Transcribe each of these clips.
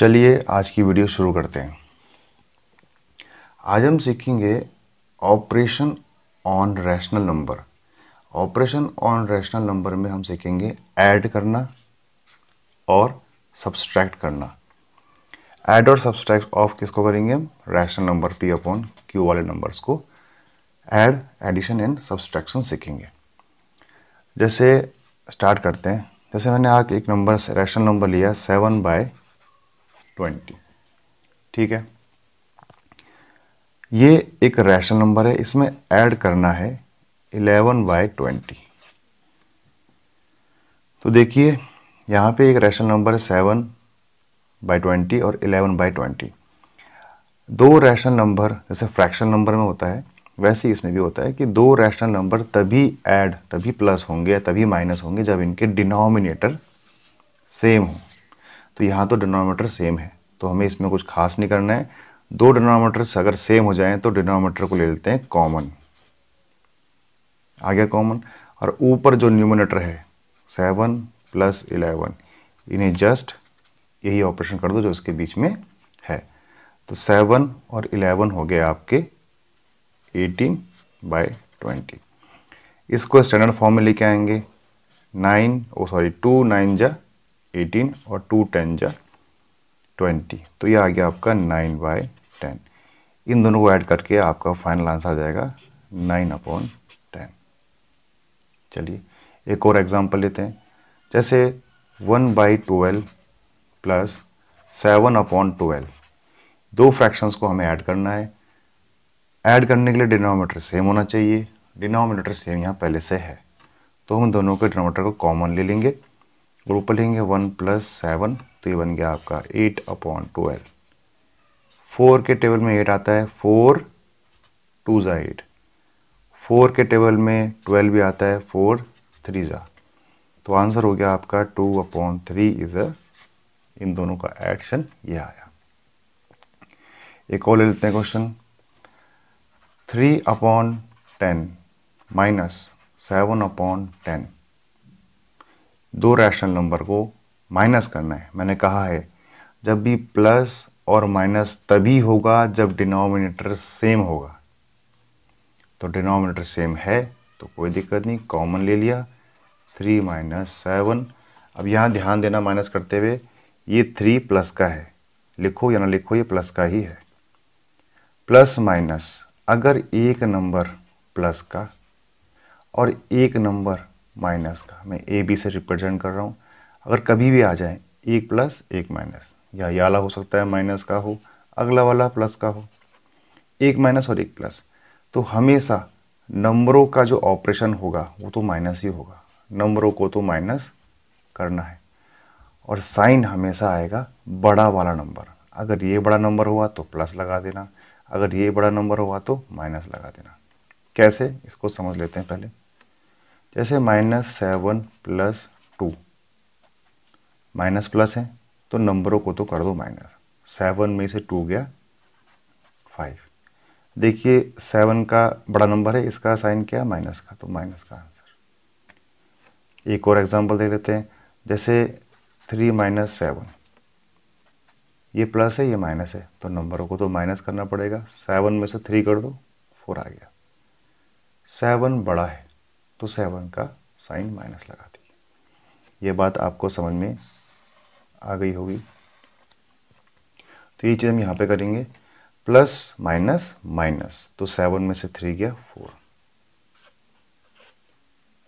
चलिए आज की वीडियो शुरू करते हैं। आज हम सीखेंगे operation on rational number. Operation on rational number में हम सीखेंगे ऐड करना और सब्सट्रैक्ट करना। ऐड और सब्सट्रैक्ट ऑफ़ किसको करेंगे हम? Rational number P upon Q वाले नंबर्स को। ऐड एडिशन एंड सब्सट्रैक्शन सीखेंगे। जैसे स्टार्ट करते हैं। जैसे मैंने आज एक नंबर रैशनल नंबर लिया सेवन बाय ट्वेंटी। ठीक है? ये एक रैशनल नंबर है, इसमें ऐड करना है इलेवन बाय ट्वेंटी तो देखिए, यहाँ पे एक रैशनल नंबर है सेवन बाय ट्वेंटी और इलेवन बाय ट्वेंटी दो रैशनल नंबर जैसे फ्रैक्शन नंबर में होता है, वैसे ही इसमें भी होता है कि दो रैशनल नंबर तभी ऐड तभी प्लस होंगे या तभी माइनस होंगे जब इनके डिनोमिनेटर सेम हो। तो यहाँ तो डिनोमीटर सेम है तो हमें इसमें कुछ खास नहीं करना है। दो डिनोमीटर्स अगर सेम हो जाएँ तो डिनोमीटर को ले लेते हैं कॉमन। आ गया कॉमन। और ऊपर जो न्यूमिनेटर है, सेवन प्लस इलेवन, इन्हें जस्ट यही ऑपरेशन कर दो जो इसके बीच में है। तो सेवन और इलेवन हो गए आपके एटीन बाय ट्वेंटी। इसको स्टैंडर्ड फॉर्म में लेके आएँगे। नाइन, ओ सॉरी टू, नाइन जा एटीन और टू टेन जा ट्वेंटी तो ये आ गया आपका नाइन बाय टेन इन दोनों को ऐड करके आपका फाइनल आंसर आ जाएगा नाइन अपॉन टेन चलिए, एक और एग्जांपल लेते हैं. जैसे one by twelve plus seven upon twelve दो फ्रैक्शंस को हमें ऐड करना है. ऐड करने के लिए डिनोमीटर सेम होना चाहिए. डिनोमिनेटर सेम यहाँ पहले से है. तो हम दोनों के डिनोमीटर को कॉमन ले लेंगे. और ऊपर लेंगे वन प्लस सेवन तो ये बन गया आपका एट अपॉन ट्वेल्व। फोर के टेबल में एट आता है, फोर टू ज़ा एट। फोर के टेबल में ट्वेल्व भी आता है, फोर थ्री ज़ा। तो आंसर हो गया आपका टू अपॉन थ्री इज़ अ, इन दोनों का एडिशन ये आया। एक और ले लेते हैं question. Three upon ten minus seven upon ten. दो रैशनल नंबर को माइनस करना है। मैंने कहा है, जब भी प्लस और माइनस तभी होगा जब डिनोमिनेटर सेम होगा। तो डिनोमिनेटर सेम है तो कोई दिक्कत नहीं कॉमन ले लिया। थ्री माइनस सेवन अब यहाँ ध्यान देना माइनस करते हुए, ये थ्री प्लस का है। लिखो या ना लिखो, ये प्लस का ही है। प्लस माइनस अगर एक नंबर प्लस का और एक नंबर माइनस का। मैं ए बी से रिप्रेजेंट कर रहा हूँ। अगर कभी भी आ जाए, एक प्लस एक माइनस या ये वाला हो सकता है माइनस का हो, अगला वाला प्लस का हो। एक माइनस और एक प्लस तो हमेशा नंबरों का जो ऑपरेशन होगा, वो तो माइनस ही होगा। नंबरों को तो माइनस करना है। और साइन हमेशा आएगा बड़ा वाला नंबर अगर ये बड़ा नंबर हुआ तो प्लस लगा देना। अगर ये बड़ा नंबर हुआ तो माइनस लगा देना। कैसे? इसको समझ लेते हैं पहले। जैसे minus seven plus two minus plus है तो नंबरों को तो कर दो माइनस सेवन में से टू गया फाइव देखिए सेवन का बड़ा नंबर है, इसका साइन क्या माइनस का तो माइनस का आंसर एक और एग्जांपल दे लेते हैं, जैसे थ्री माइनस सेवन ये प्लस है, ये माइनस है तो नंबरों को तो माइनस करना पड़ेगा। सेवन में से थ्री कर दो फोर आ गया। सेवन बड़ा है। तो सेवन का साइन माइनस लगा दी ये बात आपको समझ में आ गई होगी। तो ये चीज़ हम यहाँ पे करेंगे। प्लस माइनस माइनस तो सेवन में से थ्री गया फोर।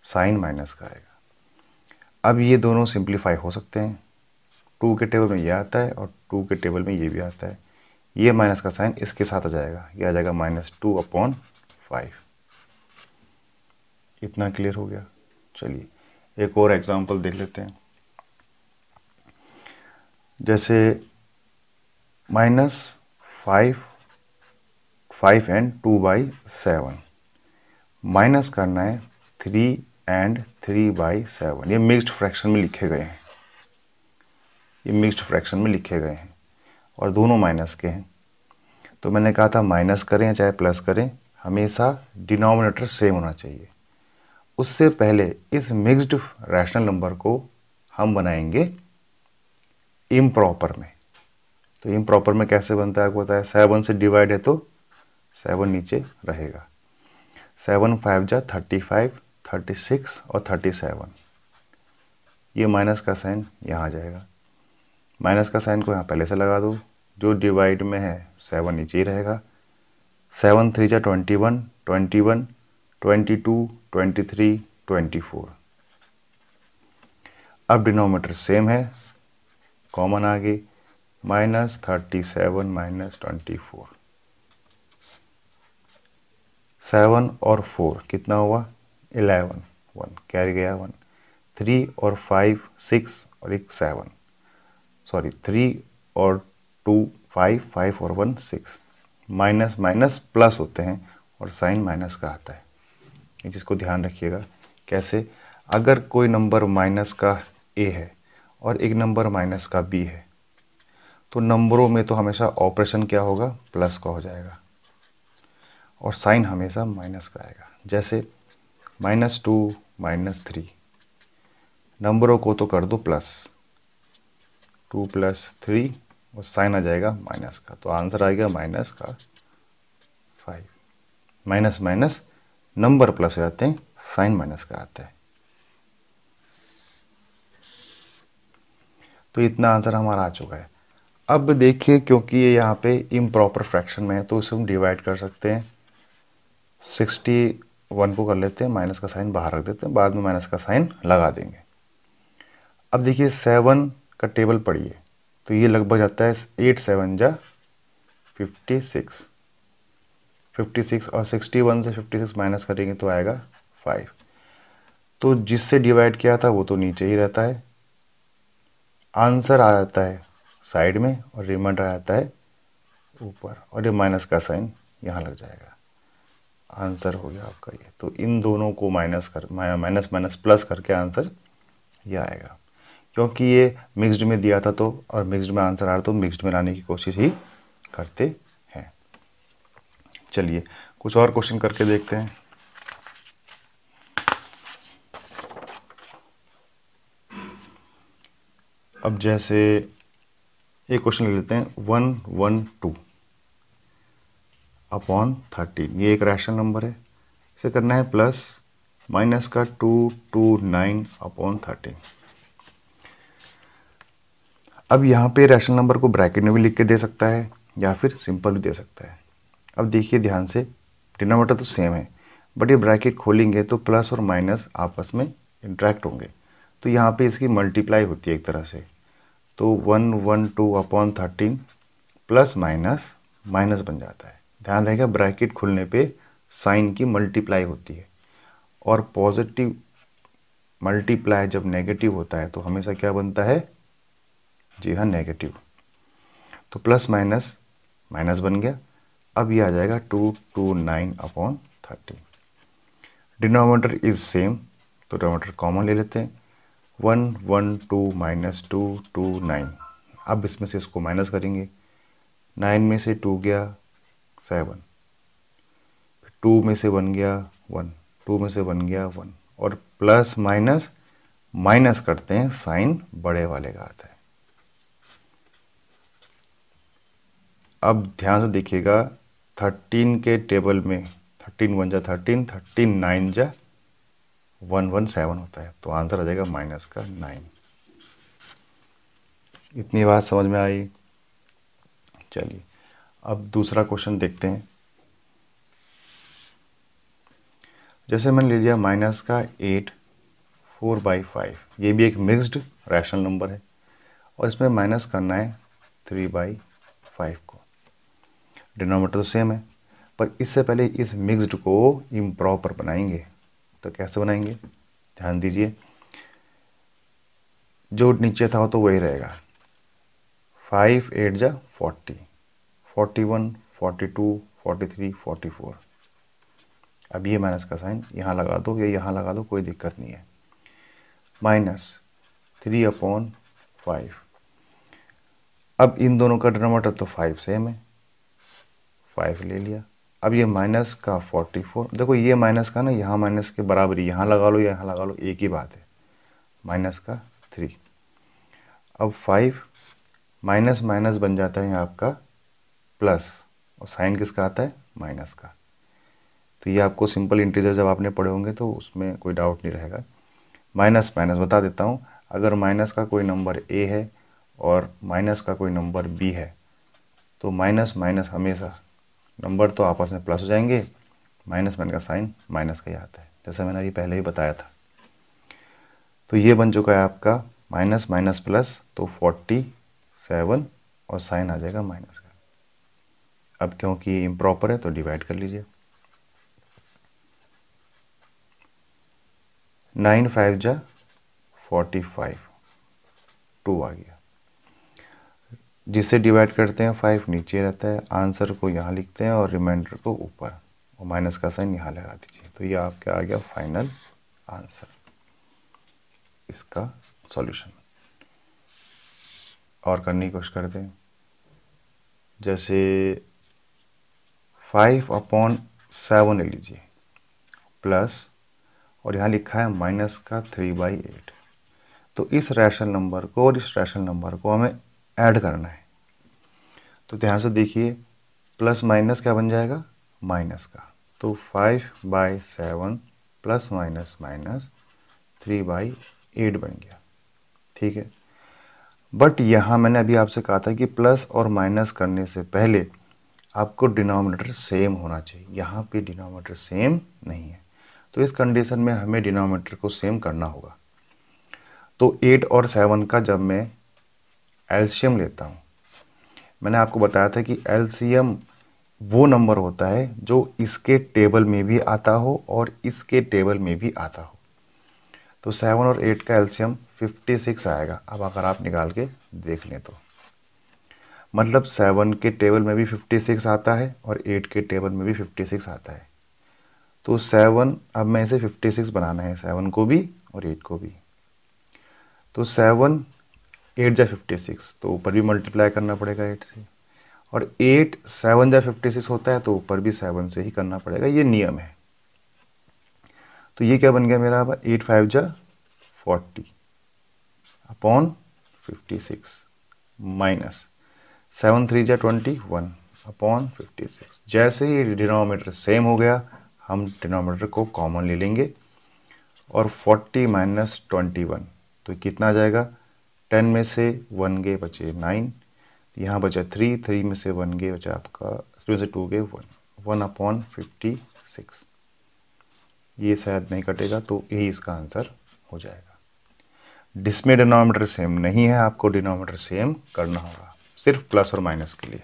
साइन माइनस का आएगा। अब ये दोनों सिंप्लीफाई हो सकते हैं। टू के टेबल में ये आता है और टू के टेबल में ये भी आता है। ये माइनस का साइन इसके साथ आ जाएगा। ये आ जाएगा माइनस टू अपॉन फाइव। इतना क्लियर हो गया। चलिए, एक और एग्जांपल देख लेते हैं। जैसे minus five five and two by seven minus करना है three and three by seven ये मिक्स्ड फ्रैक्शन में लिखे गए हैं। ये मिक्स्ड फ्रैक्शन में लिखे गए हैं। और दोनों माइनस के हैं। तो मैंने कहा था माइनस करें चाहे प्लस करें, हमेशा डिनोमिनेटर सेम होना चाहिए। उससे पहले इस मिक्स्ड रैशनल नंबर को हम बनाएँगे इम्प्रॉपर में। तो इम प्रॉपर में कैसे बनता है? आपको पता है सेवन से डिवाइड है तो सेवन नीचे रहेगा। सेवन फाइव जा थर्टी फाइव थर्टी सिक्स और थर्टी सेवन ये माइनस का साइन यहाँ आ जाएगा। माइनस का साइन को यहाँ पहले से लगा दो। जो डिवाइड में है सेवन नीचे ही रहेगा। सेवन थ्री जा twenty one twenty one twenty two, twenty three, twenty four. अब डिनोमीटर सेम है, कॉमन आ गई minus thirty seven, minus twenty four. Seven और फोर कितना हुआ? इलेवन, वन कैरी गया वन। थ्री और फाइव, सिक्स और एक सेवन। सॉरी थ्री और टू, फाइव फाइव और one, six. Minus minus plus होते हैं और साइन माइनस का आता है। जिसको ध्यान रखिएगा, कैसे? अगर कोई नंबर माइनस का ए है और एक नंबर माइनस का बी है तो नंबरों में तो हमेशा ऑपरेशन क्या होगा? प्लस का हो जाएगा। और साइन हमेशा माइनस का आएगा। जैसे माइनस टू, माइनस थ्री। नंबरों को तो कर दो प्लस। टू प्लस थ्री और साइन आ जाएगा माइनस का। तो आंसर आएगा माइनस का five. Minus minus number plus हो जाते हैं, साइन माइनस का आता है। तो इतना आंसर हमारा आ चुका है। अब देखिए, क्योंकि ये यहाँ पे इम्प्रॉपर फ्रैक्शन में है तो इसे हम डिवाइड कर सकते हैं। सिक्सटी वन को कर लेते हैं माइनस का साइन बाहर रख देते हैं, बाद में माइनस का साइन लगा देंगे। अब देखिए सेवन का टेबल पढ़िए। तो ये लगभग जाता है एट सेवन जा फिफ्टी सिक्स फिफ्टी सिक्स और सिक्सटी वन से फिफ्टी सिक्स माइनस करेंगे तो आएगा फाइव तो जिससे डिवाइड किया था वो तो नीचे ही रहता है। आंसर आ जाता है साइड में और रिमाइंडर आ जाता है ऊपर और ये माइनस का साइन यहाँ लग जाएगा। आंसर हो गया आपका ये। तो इन दोनों को माइनस कर माइनस माइनस प्लस करके आंसर ये आएगा। क्योंकि ये मिक्स्ड में दिया था तो और मिक्स्ड में आंसर आ रहा तो मिक्स्ड में लाने की कोशिश ही करते चलिए, कुछ और क्वेश्चन करके देखते हैं। अब जैसे एक क्वेश्चन ले लेते हैं। One one two upon thirteen ये एक रैशनल नंबर है। इसे करना है प्लस माइनस का two two nine upon thirteen अब यहाँ पे रैशनल नंबर को ब्रैकेट में भी लिख के दे सकता है या फिर सिंपल भी दे सकता है। अब देखिए ध्यान से डिनोमीटर तो सेम है बट ये ब्रैकेट खोलेंगे तो प्लस और माइनस आपस में इंट्रैक्ट होंगे। तो यहाँ पे इसकी मल्टीप्लाई होती है एक तरह से। तो one one two upon thirteen plus minus minus बन जाता है। ध्यान रहेगा ब्रैकेट खुलने पे साइन की मल्टीप्लाई होती है। और पॉजिटिव मल्टीप्लाई जब नेगेटिव होता है तो हमेशा क्या बनता है? जी हाँ नेगेटिव तो प्लस माइनस माइनस बन गया। अब ये आ जाएगा two two nine upon thirty denominator is same तो डिनोमीटर कॉमन ले लेते हैं। One one two minus two two nine अब इसमें से इसको माइनस करेंगे। नाइन में से टू गया सेवन टू में से बन गया वन टू में से बन गया वन और प्लस माइनस माइनस करते हैं, साइन बड़े वाले का आता है। अब ध्यान से देखिएगा थर्टीन के टेबल में थर्टीन वन जा थर्टीन थर्टीन नाइन जा वन वन सेवन होता है। तो आंसर आ जाएगा माइनस का नाइन इतनी बात समझ में आई। चलिए, अब दूसरा क्वेश्चन देखते हैं। जैसे मैंने ले लिया माइनस का एट फोर बाई फाइव ये भी एक मिक्स्ड रैशनल नंबर है। और इसमें माइनस करना है थ्री बाई फाइव को। डिनोमीटर तो सेम है, पर इससे पहले इस मिक्स्ड को इम्प्रॉपर बनाएँगे। तो कैसे बनाएँगे? ध्यान दीजिए। जो नीचे था तो वही रहेगा। फाइव एट जा forty forty one forty two forty three forty four अब ये माइनस का साइन यहाँ लगा दो या यहाँ लगा दो, कोई दिक्कत नहीं है। माइनस थ्री अपॉन फाइव अब इन दोनों का डिनोमीटर तो फाइव सेम है। फाइव ले लिया। अब ये माइनस का फोर्टी फोर देखो ये माइनस का ना, यहाँ माइनस के बराबर यहाँ लगा लो, यहाँ लगा लो, एक ही बात है। माइनस का थ्री अब फाइव माइनस माइनस बन जाता है आपका प्लस और साइन किसका आता है? माइनस का। तो ये आपको सिंपल इंटीजर जब आपने पढ़े होंगे तो उसमें कोई डाउट नहीं रहेगा। माइनस माइनस बता देता हूँ। अगर माइनस का कोई नंबर ए है और माइनस का कोई नंबर बी है तो माइनस माइनस हमेशा नंबर तो आपस में प्लस हो जाएँगे, माइनस माइनस का साइन, माइनस का ही आता है। जैसा मैंने अभी पहले ही बताया था। तो ये बन चुका है आपका माइनस माइनस प्लस तो फोर्टी सेवन और साइन आ जाएगा माइनस का। अब क्योंकि इम्प्रॉपर है तो डिवाइड कर लीजिए। नाइन फाइव जा फोर्टी फाइव, टू आ गया। जिससे डिवाइड करते हैं फाइव नीचे रहता है आंसर को यहाँ लिखते हैं और रिमाइंडर को ऊपर। और माइनस का साइन यहाँ लगा दीजिए। तो ये आपका आ गया फाइनल आंसर इसका सॉल्यूशन और करने की कोशिश करते हैं। जैसे फाइव अपॉन सेवन ले लीजिए। प्लस और यहाँ लिखा है माइनस का थ्री बाई एट तो इस रैशनल नंबर को और इस रैशनल नंबर को हमें ऐड करना है। तो ध्यान से देखिए, प्लस माइनस क्या बन जाएगा? माइनस का। तो five by seven plus minus minus three by eight बन गया। ठीक है? बट यहाँ मैंने अभी आपसे कहा था कि प्लस और माइनस करने से पहले आपको डिनोमिनेटर सेम होना चाहिए। यहाँ पे डिनोमिनेटर सेम नहीं है। तो इस कंडीशन में हमें डिनोमिनेटर को सेम करना होगा। तो एट और सेवन का जब मैं एल्शियम लेता हूँ। मैंने आपको बताया था कि एल्शियम वो नंबर होता है जो इसके टेबल में भी आता हो और इसके टेबल में भी आता हो। तो सेवन और एट का एल्शियम फिफ्टी सिक्स आएगा। अब अगर आप निकाल के देख लें तो। मतलब सेवन के टेबल में भी फिफ्टी सिक्स आता है और एट के टेबल में भी फिफ्टी सिक्स आता है। तो सेवन, अब मैं इसे फिफ्टी सिक्स बनाना है, सेवन को भी और एट को भी। तो सेवन एट जा फिफ्टी सिक्स तो ऊपर भी मल्टीप्लाई करना पड़ेगा एट से। और एट सेवन जा फिफ्टी सिक्स होता है तो ऊपर भी सेवन से ही करना पड़ेगा, ये नियम है। तो ये क्या बन गया मेरा अब? एट फाइव जा forty upon fifty six minus seven three जा twenty one upon fifty six जैसे ही डिनोमीटर सेम हो गया, हम डिनोमीटर को कॉमन ले लेंगे। और 40 माइनस ट्वेंटी वन तो कितना आ जाएगा? 10 में से वन गे बचे नाइन, यहाँ बचा थ्री थ्री में से वन गे बचा आपका, थ्री से टू गे one one upon fifty six. ये शायद नहीं कटेगा तो यही इसका आंसर हो जाएगा। डिसमें डिनोमीटर सेम नहीं है, आपको डिनोमीटर सेम करना होगा, सिर्फ़ प्लस और माइनस के लिए।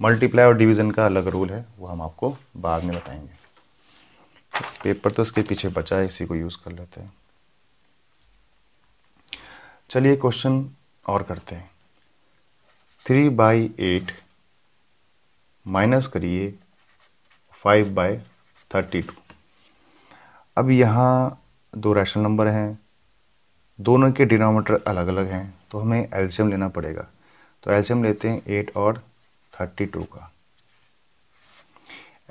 मल्टीप्लाई और डिवीज़न का अलग रूल है, वो हम आपको बाद में बताएँगे। पेपर तो इसके पीछे बचा है, इसी को यूज़ कर लेते हैं। चलिए क्वेश्चन और करते हैं। थ्री बाई एट माइनस करिए फाइव बाई थर्टी टू अब यहाँ दो रैशनल नंबर हैं। दोनों के डिनोमीटर अलग अलग हैं तो हमें एल्शियम लेना पड़ेगा। तो एल्शियम लेते हैं एट और थर्टी टू का।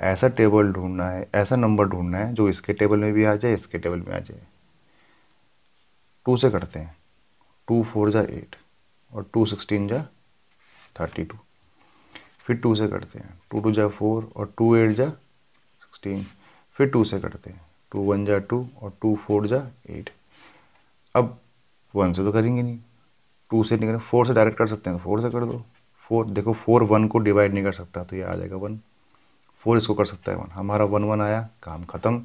ऐसा टेबल ढूंढना है, ऐसा नंबर ढूंढना है जो इसके टेबल में भी आ जाए, इसके टेबल में आ जाए। टू से करते हैं। टू फोर जा एट और टू सिक्सटीन जा थर्टी टू फिर टू से करते हैं। टू टू जा फोर और टू एट जा सिक्सटीन फिर टू से करते हैं। टू वन जा टू और टू फोर जा एट अब वन से तो करेंगे नहीं। टू से नहीं करें फोर से डायरेक्ट कर सकते हैं तो फोर से कर दो। फोर देखो फोर वन को डिवाइड नहीं कर सकता तो ये आ जाएगा वन फोर इसको कर सकता है वन हमारा वन वन आया, काम ख़त्म।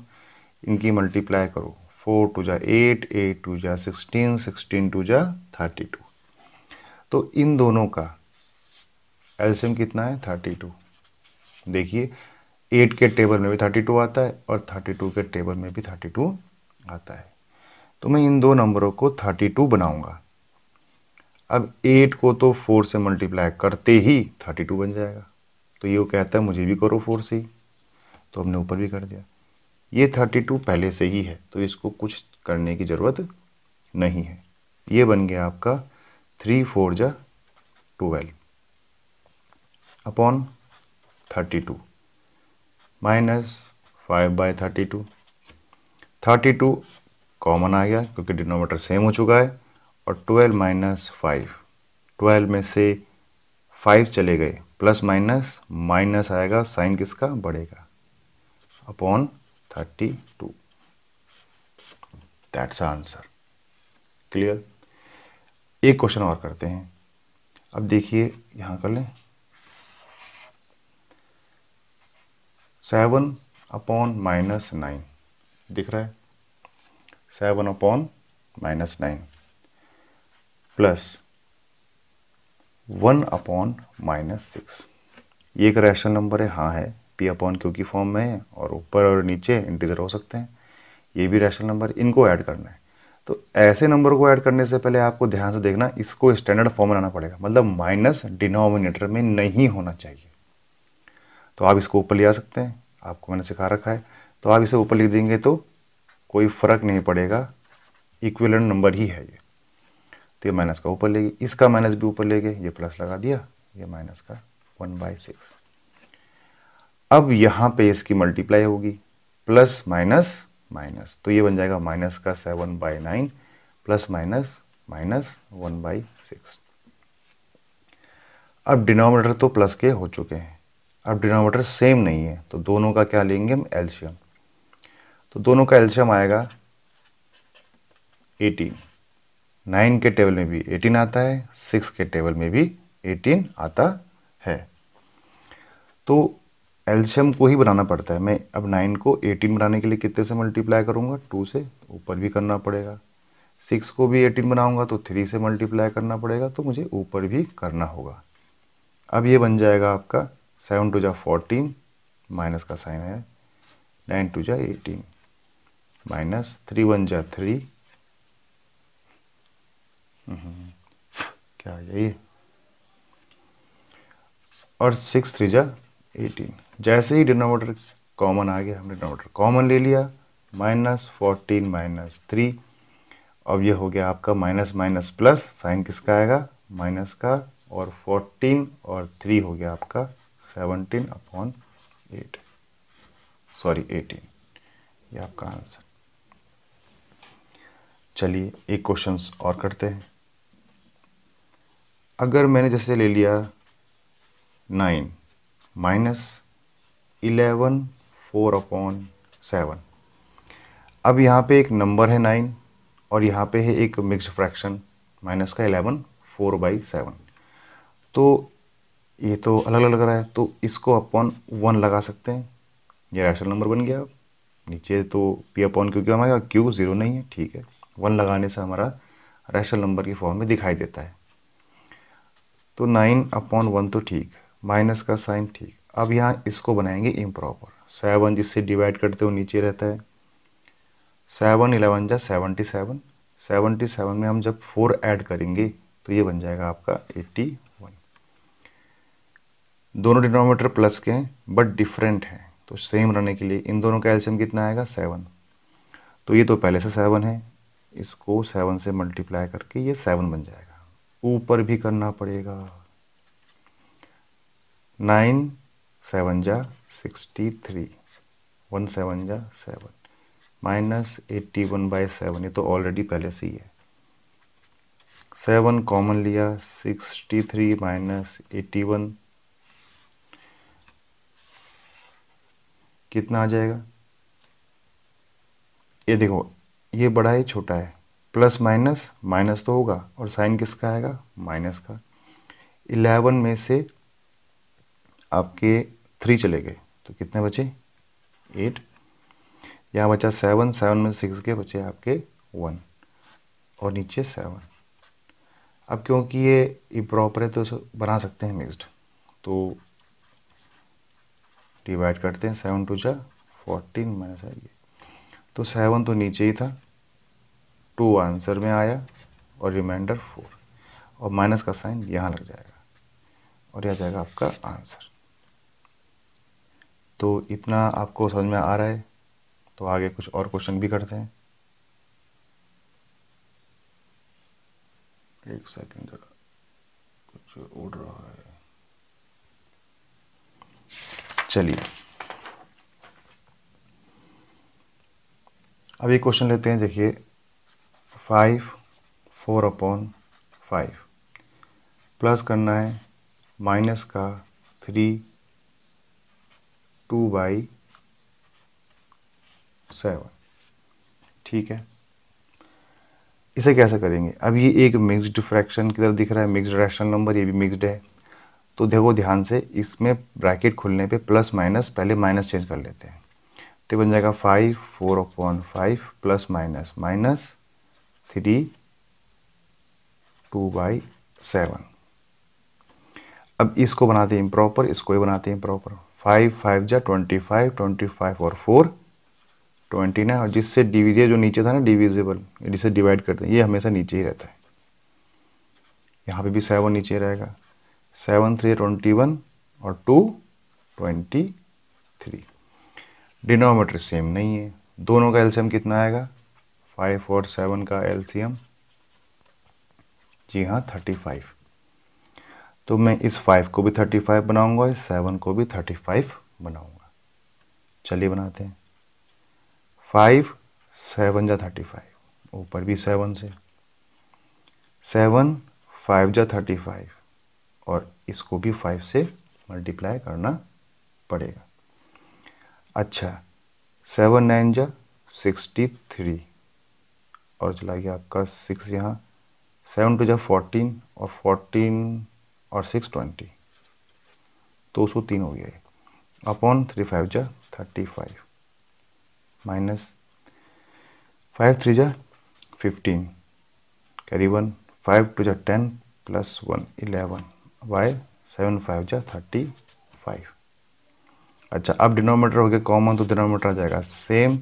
इनकी मल्टीप्लाई करो। फोर टू जा एट एट टू जा सिक्सटीन सिक्सटीन टू जा थर्टी टू। तो इन दोनों का एल्शियम कितना है? Thirty two. देखिए, एट के टेबल में भी थर्टी टू आता है और थर्टी टू के टेबल में भी थर्टी टू आता है। तो मैं इन दो नंबरों को थर्टी टू बनाऊँगा। अब एट को तो फोर से मल्टीप्लाई करते ही थर्टी टू बन जाएगा। तो ये वो कहता है, मुझे भी करो फोर से ही। तो हमने ऊपर भी कर दिया। ये थर्टी टू पहले से ही है तो इसको कुछ करने की ज़रूरत नहीं है। ये बन गया आपका थ्री फोर जा twelve upon thirty two minus five by thirty two thirty two common आ गया, क्योंकि डिनोमीटर सेम हो चुका है, और ट्वेल्व माइनस फाइव ट्वेल्व में से फाइव चले गए प्लस माइनस माइनस आएगा साइन किसका? बढ़ेगा। Upon thirty two that's answer clear एक क्वेश्चन और करते हैं। अब देखिए, यहाँ कर लें। सेवन अपॉन माइनस नाइन दिख रहा है? Seven upon minus nine plus one upon minus six ये एक रैशनल नंबर है हाँ है। पी अपॉन क्यू की फॉर्म में है और ऊपर और नीचे इंटीजर हो सकते हैं। ये भी रैशनल नंबर इनको ऐड करना है। तो ऐसे नंबर को ऐड करने से पहले आपको ध्यान से देखना, इसको स्टैंडर्ड फॉर्म लाना पड़ेगा। मतलब माइनस डिनोमिनेटर में नहीं होना चाहिए। तो आप इसको ऊपर ले आ सकते हैं। आपको मैंने सिखा रखा है। तो आप इसे ऊपर लिख देंगे तो कोई फ़र्क नहीं पड़ेगा। इक्विलेंट नंबर ही है ये। तो ये माइनस का ऊपर लेगी इसका माइनस भी ऊपर ले ये प्लस लगा दिया। ये माइनस का वन बाई सिक्स अब यहाँ पे इसकी मल्टीप्लाई होगी। प्लस माइनस माइनस तो ये बन जाएगा माइनस का seven by nine plus minus minus one by six अब डिनोमिनेटर तो प्लस के हो चुके हैं। अब डिनोमिनेटर सेम नहीं है तो दोनों का क्या लेंगे हम? एल्शियम तो दोनों का एल्शियम आएगा एटीन नाइन के टेबल में भी एटीन आता है सिक्स के टेबल में भी एटीन आता है। तो एल्शियम को ही बनाना पड़ता है। मैं अब नाइन को एटीन बनाने के लिए कितने से मल्टीप्लाई करूँगा? टू से ऊपर भी करना पड़ेगा। सिक्स को भी एटीन बनाऊँगा तो थ्री से मल्टीप्लाई करना पड़ेगा तो मुझे ऊपर भी करना होगा। अब ये बन जाएगा आपका सेवन टू जा फोर्टीन, माइनस का साइन है, नाइन टू जा एटीन, माइनस थ्री वन जा थ्री। क्या यही और सिक्स थ्री जा एटीन। जैसे ही डिनोमीटर कॉमन आ गया, हमने डिनोमीटर कॉमन ले लिया, माइनस फोर्टीन, माइनस थ्री। अब ये हो गया आपका माइनस माइनस प्लस, साइन किसका आएगा? माइनस का, और फोर्टीन और थ्री हो गया आपका seventeen upon eight. Sorry, eighteen. ये आपका आंसर। चलिए, एक क्वेश्चन और करते हैं। अगर मैंने जैसे ले लिया nine, minus eleven four upon seven अब यहाँ पे एक नंबर है नाइन और यहाँ पे है एक मिक्स फ्रैक्शन माइनस का इलेवन फोर बाई सेवन तो ये तो अलग अलग लग रहा है तो इसको अपॉन वन लगा सकते हैं। ये रैशनल नंबर बन गया। नीचे तो पी अपॉन क्यू क्या हमारा क्यू ज़ीरो नहीं है, ठीक है। वन लगाने से हमारा रैशनल नंबर की फॉर्म में दिखाई देता है। तो नाइन अपॉन वन तो ठीक। माइनस का साइन ठीक। अब यहाँ इसको बनाएँगे इम्प्रॉपर सेवन जिससे डिवाइड करते हो, नीचे रहता है. सेवन इलेवन जा सेवनटी सेवन सेवनटी सेवन में हम जब फोर ऐड करेंगे तो ये बन जाएगा आपका एट्टी वन दोनों डिनोमीटर प्लस के हैं बट डिफरेंट हैं. तो सेम रहने के लिए इन दोनों का एल्शियम कितना आएगा? सेवन तो ये तो पहले से सेवन है. इसको सेवन से मल्टीप्लाई करके ये सेवन बन जाएगा. ऊपर भी करना पड़ेगा. नाइन सेवन जा सिक्सटी थ्री वन सेवन जा seven minus eighty one by seven ये तो ऑलरेडी पहले से ही है। सेवन कॉमन लिया sixty three minus eighty one कितना आ जाएगा? ये देखो, ये बड़ा है, छोटा है। प्लस माइनस माइनस तो होगा। और साइन किसका आएगा? माइनस का। इलेवन में से आपके थ्री चले गए। तो कितने बचे? एट। यहाँ बचा सेवन सेवन में सिक्स के बचे आपके वन। और नीचे सेवन। अब क्योंकि ये इम्प्रॉपर है तो बना सकते हैं मिक्सड तो डिवाइड करते हैं, सेवन टू जा, फोर्टीन माइनस है ये। तो सेवन तो नीचे ही था। टू आंसर में आया, और रिमाइंडर फोर और माइनस का साइन यहाँ लग जाएगा। और यह जाएगा आपका आंसर। तो इतना आपको समझ में आ रहा है? तो आगे कुछ और क्वेश्चन भी करते हैं। एक सेकंड कुछ उड़ रहा है। चलिए। अब एक क्वेश्चन लेते हैं, देखिए। Five four upon five plus करना है माइनस का थ्री टू बाई सेवन। ठीक है? इसे कैसे करेंगे? अब ये एक मिक्स्ड फ्रैक्शन की तरफ़ दिख रहा है मिक्स्ड रैशनल नंबर ये भी मिक्स्ड है। तो देखो ध्यान से, इसमें ब्रैकेट खुलने पे प्लस माइनस पहले माइनस चेंज कर लेते हैं। तो बन जाएगा five four upon five plus minus minus three two by seven अब इसको बनाते हैं इम्प्रॉपर इसको ही बनाते हैं इम्प्रॉपर फाइव फाइव जा ट्वेंटी फाइव ट्वेंटी फाइव और फोर ट्वेंटी नाइन और जिससे डिविजे जो नीचे था ना डिविजिबल जिससे डिवाइड करते हैं, ये हमेशा नीचे ही रहता है। यहाँ पे भी सेवन नीचे रहेगा। सेवन थ्री ट्वेंटी वन और two twenty three denominator same नहीं है। दोनों का एलसीएम कितना आएगा? फाइव और सेवन का एलसीएम जी हाँ थर्टी फाइव तो मैं इस फाइव को भी थर्टी फाइव बनाऊँगा, इस सेवन को भी थर्टी फाइव बनाऊँगा। चलिए बनाते हैं। फाइव सेवन जा थर्टी फाइव ऊपर भी सेवन से। सेवन फाइव जा थर्टी फाइव और इसको भी फाइव से मल्टीप्लाई करना पड़ेगा। अच्छा सेवन नाइन जा सिक्सटी थ्री और चला गया आपका सिक्स यहाँ। सेवन टू जा फोर्टीन और फोर्टीन और सिक्स ट्वेंटी दो सौ तीन हो गया अपॉन थ्री फाइव जा thirty five minus five three जा fifteen carry one five two जा ten plus one eleven by seven five जा थर्टी फाइव अच्छा अब डिनोमीटर हो गया कॉमन तो डिनोमीटर आ जाएगा। सेम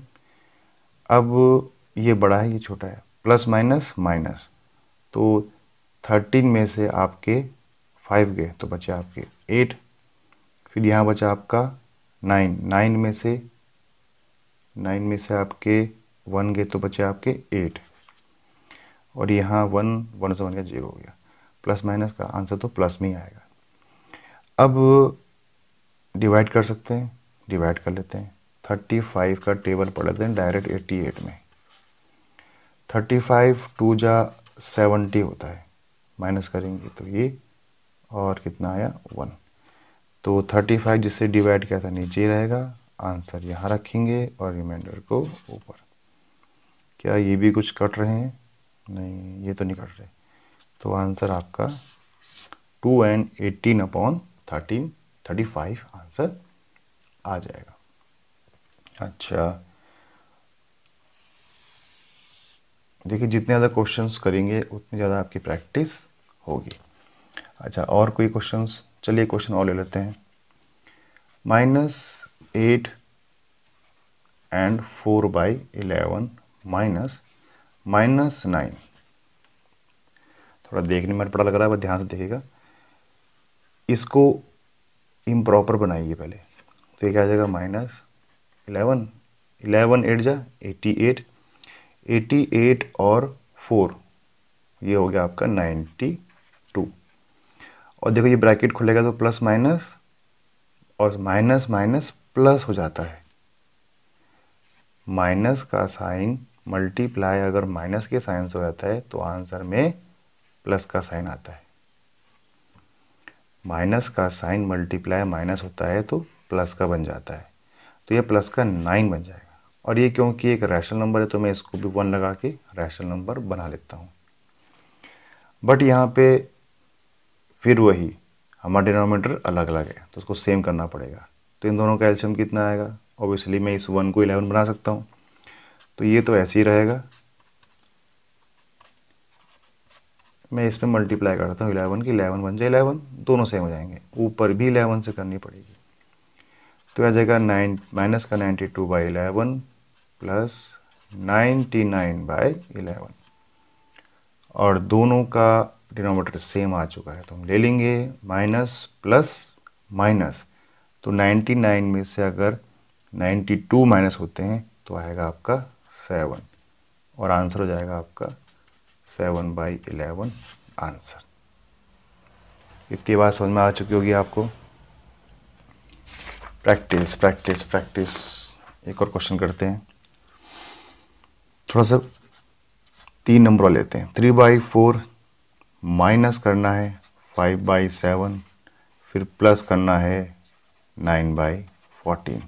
अब ये बड़ा है, ये छोटा है। प्लस माइनस माइनस तो थर्टीन में से आपके फाइव गए तो बचे आपके एट। फिर यहाँ बचा आपका नाइन। नाइन में से, नाइन में से आपके वन गए तो बचे आपके एट। और यहाँ वन वन से वन का ज़ीरो हो गया। प्लस माइनस का आंसर तो प्लस में ही आएगा। अब डिवाइड कर सकते हैं, डिवाइड कर लेते हैं। थर्टी फाइव का टेबल पढ़ लेते हैं, डायरेक्ट एट्टी एट में। थर्टी फाइव टू जा सेवेंटी होता है, माइनस करेंगे तो ये और कितना आया? वन। तो थर्टी फाइव जिससे डिवाइड किया था, नीचे रहेगा। आंसर यहाँ रखेंगे और रिमाइंडर को ऊपर। क्या ये भी कुछ कट रहे हैं? नहीं, ये तो नहीं कट रहे। तो आंसर आपका two and eighteen upon thirteen thirty five answer आ जाएगा। अच्छा। देखिए, जितने ज़्यादा क्वेश्चंस करेंगे, उतनी ज़्यादा आपकी प्रैक्टिस होगी। अच्छा और कोई क्वेश्चंस चलिए क्वेश्चन और ले लेते हैं। Minus eight and four by eleven minus minus nine थोड़ा देखने में पता लग रहा है, बस ध्यान से देखिएगा। इसको इम्प्रॉपर बनाइए पहले। तो ये क्या आ जाएगा? माइनस इलेवन इलेवन एट जा एटी एट एटी एट और फोर ये हो गया आपका नाइन्टी और देखो ये ब्रैकेट खुलेगा तो प्लस माइनस और माइनस माइनस प्लस हो जाता है। माइनस का साइन मल्टीप्लाई अगर माइनस के साइन से हो जाता है तो आंसर में प्लस का साइन आता है। माइनस का साइन मल्टीप्लाई माइनस होता है तो प्लस का बन जाता है। तो ये प्लस का नाइन बन जाएगा। और ये क्योंकि एक रैशनल नंबर है तो मैं इसको भी वन लगा के रैशनल नंबर बना लेता हूँ। बट यहाँ पे फिर वही, हमारा डिनोमीटर अलग अलग है तो उसको सेम करना पड़ेगा। तो इन दोनों का एल्शियम कितना आएगा? ऑब्वियसली मैं इस वन को इलेवन बना सकता हूँ। तो ये तो ऐसे ही रहेगा। मैं इसमें मल्टीप्लाई करता हूँ इलेवन की इलेवन बन जाए इलेवन दोनों सेम हो जाएँगे। ऊपर भी इलेवन से करनी पड़ेगी। तो आ जाएगा नाइन माइनस का ninety two by eleven plus ninety nine by eleven और दोनों का डिनोमीटर सेम आ चुका है तो हम ले लेंगे माइनस प्लस माइनस। तो नाइन्टी नाइन में से अगर नाइन्टी टू माइनस होते हैं तो आएगा आपका सेवन। और आंसर हो जाएगा आपका सेवन बाई इलेवन आंसर। इतनी बात समझ में आ चुकी होगी आपको? Practice practice practice. एक और क्वेश्चन करते हैं। थोड़ा सा तीन नंबर लेते हैं। थ्री बाई फोर माइनस करना है फाइव बाई सेवन, फिर प्लस करना है नाइन बाई फोर्टीन।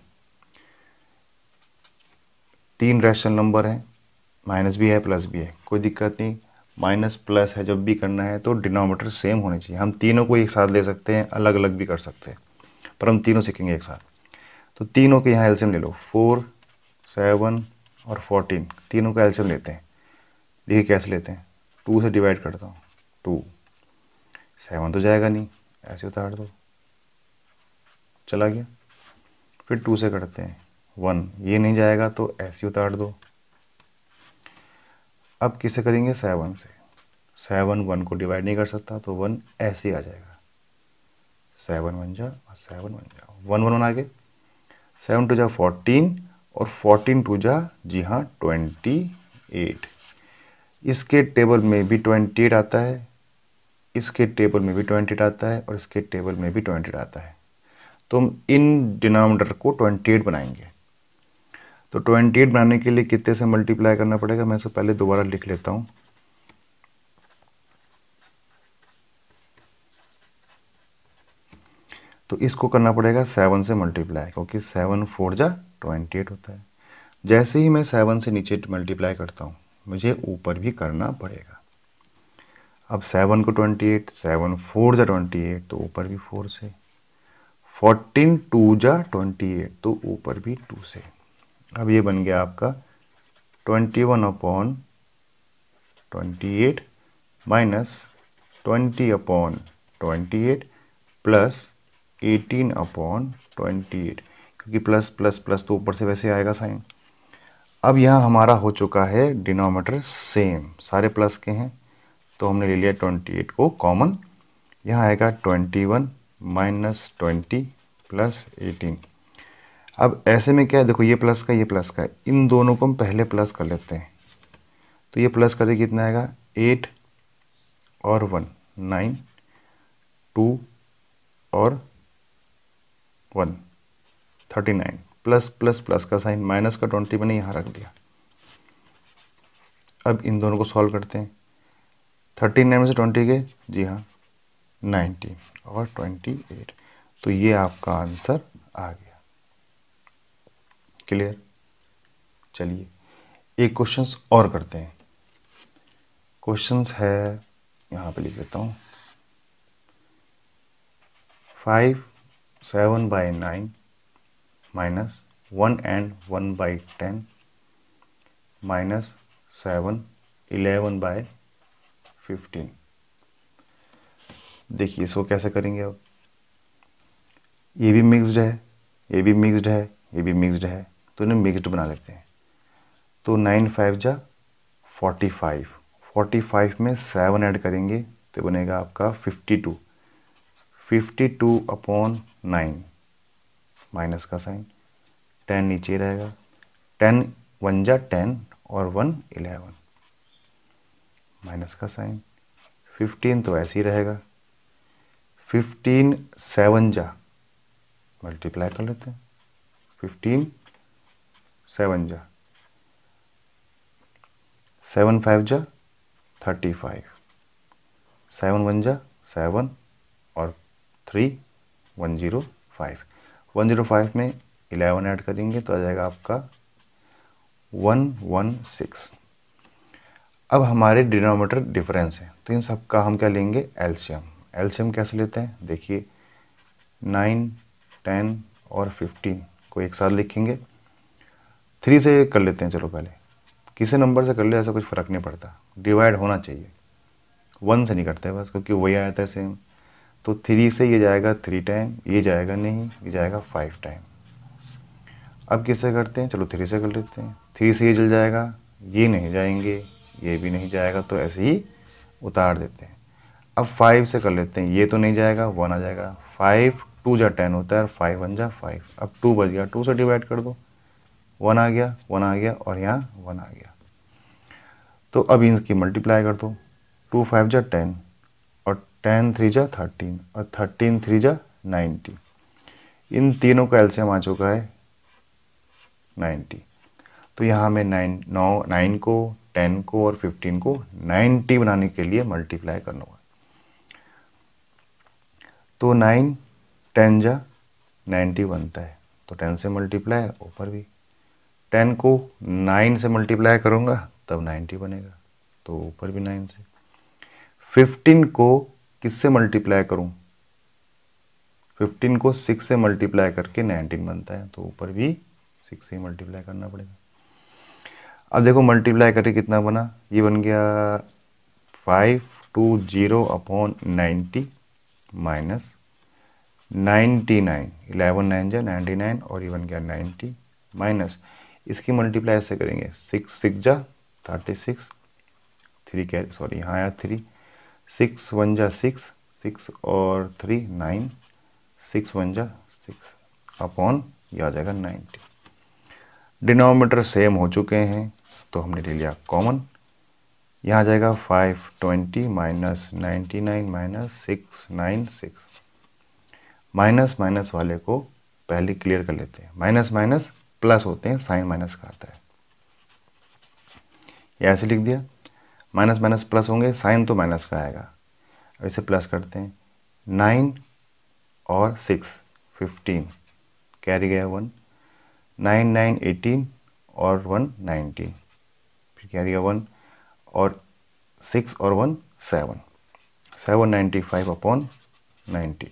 तीन रैशनल नंबर हैं, माइनस भी है, प्लस भी है। कोई दिक्कत नहीं, माइनस प्लस है, जब भी करना है तो डिनोमीटर सेम होने चाहिए। हम तीनों को एक साथ ले सकते हैं अलग अलग भी कर सकते हैं, पर हम तीनों सीखेंगे एक साथ। तो तीनों के यहाँ एल्शियम ले लो, फोर, सेवन और फोर्टीन। तीनों का एल्शियम लेते हैं। देखिए कैसे लेते हैं। टू से डिवाइड करता हूँ। टू। सेवन तो जाएगा नहीं, ऐसे उतार दो। चला गया। फिर टू से करते हैं। वन, ये नहीं जाएगा तो ऐसे उतार दो। अब किसे करेंगे? सेवन से। सेवन, वन को डिवाइड नहीं कर सकता तो वन ऐसे आ जाएगा। सेवन वन जा और सेवन वन जा। वन वन आ गए सेवन टू जा फोर्टीन और फोर्टीन टू जा, जी हाँ ट्वेंटी एट। इसके टेबल में भी ट्वेंटी एट आता है। इसके टेबल में भी ट्वेंटी आता है और इसके टेबल में भी ट्वेंटी आता है। तो हम इन डिनोमिनेटर को ट्वेंटी एट बनाएँगे। तो ट्वेंटी एट बनाने के लिए कितने से मल्टीप्लाई करना पड़ेगा? मैं इसे पहले दोबारा लिख लेता हूँ। तो इसको करना पड़ेगा सेवन से मल्टीप्लाई, क्योंकि सेवन फोर जा ट्वेंटी एट होता है। जैसे ही मैं सेवन से नीचे मल्टीप्लाई करता हूँ, मुझे ऊपर भी करना पड़ेगा। अब सेवन को ट्वेंटी एट सेवन फोर जा ट्वेंटी एट तो ऊपर भी फोर से। फोर्टीन टू जा ट्वेंटी एट तो ऊपर भी टू से। अब ये बन गया आपका twenty one upon twenty eight minus twenty upon twenty eight plus eighteen upon twenty eight क्योंकि प्लस प्लस प्लस तो ऊपर से वैसे आएगा साइन। अब यहाँ हमारा हो चुका है डिनोमीटर सेम सारे प्लस के हैं। तो हमने ले लिया ट्वेंटी एट को कॉमन यहाँ आएगा twenty one minus twenty plus eighteen अब ऐसे में क्या है? देखो ये प्लस का, ये प्लस का इन दोनों को हम पहले प्लस कर लेते हैं। तो ये प्लस करें कितना आएगा? एट और वन नाइन टू और one thirty nine plus plus plus का साइन माइनस का ट्वेंटी मैंने यहाँ रख दिया। अब इन दोनों को सॉल्व करते हैं। थर्टी नाइन में से ट्वेंटी के? जी हाँ। नाइनटी और ट्वेंटी एट। तो ये आपका आंसर आ गया। क्लियर? चलिए, एक क्वेश्चंस और करते हैं। क्वेश्चंस है, यहाँ पे लिख देता हूँ। Five seven by nine minus one and one by ten minus seven eleven by fifteen देखिए, इसको कैसे करेंगे अब? ये भी मिक्स्ड है, ये भी मिक्स्ड है, ये भी मिक्स्ड है। तो इन्हें मिक्सड बना लेते हैं। तो नाइन फाइव जा फोर्टी फाइव फोर्टी फाइव में सेवन ऐड करेंगे तो बनेगा आपका fifty two fifty two upon nine minus का साइन टेन नीचे रहेगा। टेन वन जा टेन और वन इलेवन माइनस का साइन। फिफ्टीन तो ऐसे ही रहेगा। फिफ्टीन सेवन जा। मल्टीप्लाई कर लेते हैं। फिफ्टीन सेवन जा। सेवन फाइव जा थर्टी फाइव सेवन वन जा सेवन और three one zero five one zero five में इलेवन ऐड करेंगे तो आ जाएगा आपका वन वन सिक्स अब हमारे डिनोमीटर डिफरेंस है। तो इन सब का हम क्या लेंगे? एल्शियम। एल्शियम कैसे लेते हैं? देखिए, नाइन, टेन और फिफ्टीन को एक साथ लिखेंगे। थ्री से कर लेते हैं, चलो पहले। किसी नंबर से कर ले, ऐसा कुछ फ़र्क नहीं पड़ता। डिवाइड होना चाहिए। वन से नहीं करते बस, क्योंकि वही आया था सेम। तो थ्री से ये जाएगा थ्री टाइम, ये जाएगा नहीं, ये जाएगा फाइव टाइम। अब किससे करते हैं? चलो थ्री से कर लेते हैं। थ्री से ये जल जाएगा, ये नहीं जाएँगे। ये भी नहीं जाएगा तो ऐसे ही उतार देते हैं। अब फाइव से कर लेते हैं, ये तो नहीं जाएगा वन आ जाएगा। फाइव टू जा टेन होता है, और फाइव वन जा फाइव अब टू बच गया टू से डिवाइड कर दो। वन आ गया वन आ गया, और यहाँ वन आ गया। तो अब इनकी मल्टीप्लाई कर दो। टू फाइव जा टेन और टेन थ्री जा थर्टीन और थर्टीन थ्री जा नाइन्टी इन तीनों का एल्शियम आ चुका है नाइन्टी तो यहाँ में नाइन नौ नाइन को टेन को और फिफ्टीन को नाइन्टी बनाने के लिए मल्टीप्लाई करना होगा तो नाइन, टेन जा नाइन्टी बनता है। तो टेन से मल्टीप्लाई, ऊपर भी। टेन को नाइन से मल्टीप्लाई करूँगा, तब नाइन्टी बनेगा। तो ऊपर भी नाइन से। फिफ्टीन को किससे मल्टीप्लाई करूँ? फिफ्टीन को सिक्स से मल्टीप्लाई करके नाइनटीन बनता है। तो ऊपर भी सिक्स से मल्टीप्लाई करना पड़ेगा। अब देखो मल्टीप्लाई करके कितना बना? ये बन गया five two zero upon ninety minus ninety nine eleven nine जा नाइन्टी नाइन और ये बन गया नाइन्टी माइनस इसकी मल्टीप्लाई ऐसे करेंगे. सिक्स सिक्स जा thirty six three carry sorry यहाँ आया थ्री सिक्स वन जा सिक्स सिक्स और थ्री नाइन सिक्स वन जा सिक्स अपॉन ये आ जाएगा नाइन्टी डिनोमीटर सेम हो चुके हैं. तो हमने ले लिया कॉमन यहाँ आ जाएगा five twenty minus ninety nine minus six nine six minus minus वाले को पहले क्लियर कर लेते हैं। माइनस माइनस प्लस होते हैं साइन माइनस का आता है। ये ऐसे लिख दिया। माइनस माइनस प्लस होंगे साइन तो माइनस का आएगा। अब इसे प्लस करते हैं। नाइन और सिक्स फिफ्टीन कैरी गया वन नाइन नाइन एटीन और वन नाइनटीन वन और सिक्स और one seven seven ninety five upon ninety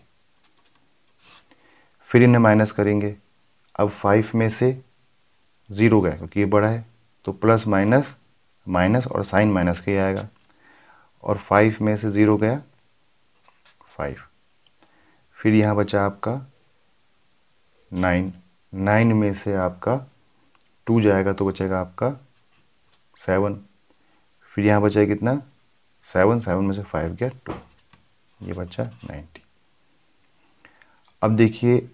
फिर इन्हें माइनस करेंगे। अब फाइव में से ज़ीरो गया, क्योंकि ये बड़ा है तो प्लस माइनस माइनस और साइन माइनस के आएगा। और फाइव में से ज़ीरो गया फाइव फिर यहाँ बचा आपका नाइन नाइन में से आपका टू जाएगा तो बचेगा आपका सेवन। फिर यहाँ बचा है कितना? सेवन सेवन में से फाइव गया टू। ये बचा नाइन्टी। अब देखिए,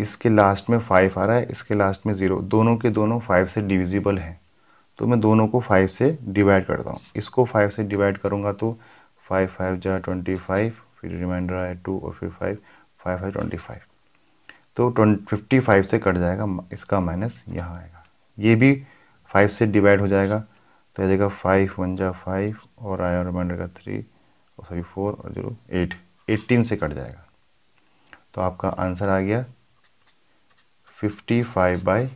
इसके लास्ट में फाइव आ रहा है, इसके लास्ट में ज़ीरो। दोनों के दोनों फाइव से डिविजिबल हैं। तो मैं दोनों को फाइव से डिवाइड करता हूँ। इसको फाइव से डिवाइड करूँगा तो फाइव फाइव जा ट्वेंटी फाइव, फिर रिमाइंडर आए टू और फिर फाइव फाइव है ट्वेंटी फाइव। तो फिफ्टी फाइव से कट जाएगा, इसका माइनस यहाँ आएगा। ये भी फाइव से डिवाइड हो जाएगा। तो आ जाएगा फाइव वन जा फाइव और आया रिमाइंडर का थ्री और सॉरी फोर और ज़ीरो एट एटीन से कट जाएगा। तो आपका आंसर आ गया फिफ्टी फाइव बाई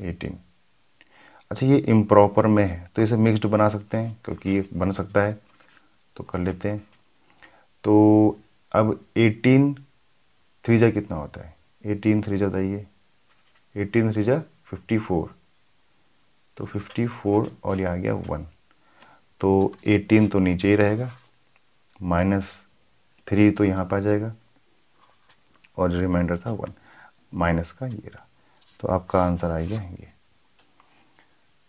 एटीन अच्छा ये इम्प्रॉपर में है तो इसे मिक्स्ड बना सकते हैं, क्योंकि ये बन सकता है तो कर लेते हैं। तो अब एटीन थ्री जा कितना होता है? एटीन थ्री जा बताइए। एटीन थ्री जा फिफ्टी फोर तो फिफ्टी फोर और ये आ गया वन तो एटीन तो नीचे ही रहेगा माइनस थ्री तो यहाँ पर आ जाएगा, और जो रिमाइंडर था वन माइनस का ये रहा। तो आपका आंसर आ गया ये।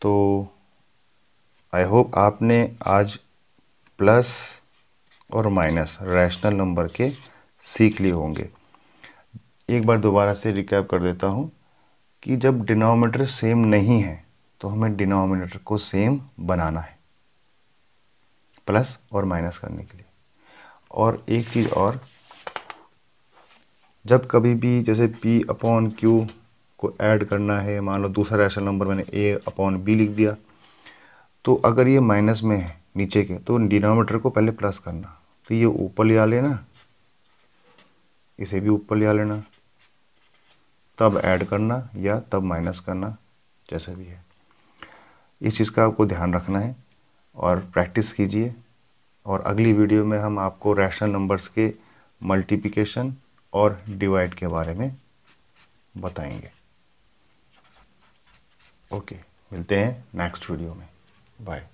तो आई होप आपने आज प्लस और माइनस रैशनल नंबर के सीख लिए होंगे। एक बार दोबारा से रिकैप कर देता हूँ कि जब डिनोमीटर सेम नहीं है तो हमें डिनोमिनेटर को सेम बनाना है, प्लस और माइनस करने के लिए। और एक चीज़ और, जब कभी भी जैसे p अपॉन क्यू को ऐड करना है, मान लो दूसरा रैशनल नंबर मैंने a अपॉन बी लिख दिया तो अगर ये माइनस में है नीचे के तो डिनोमीटर को पहले प्लस करना। तो ये ऊपर ले आ लेना, इसे भी ऊपर ले आ लेना, तब ऐड करना या तब माइनस करना, जैसा भी है। इस चीज़ का आपको ध्यान रखना है और प्रैक्टिस कीजिए। और अगली वीडियो में हम आपको रैशनल नंबर्स के मल्टीप्लिकेशन और डिवाइड के बारे में बताएँगे। ओके मिलते हैं नेक्स्ट वीडियो में। बाय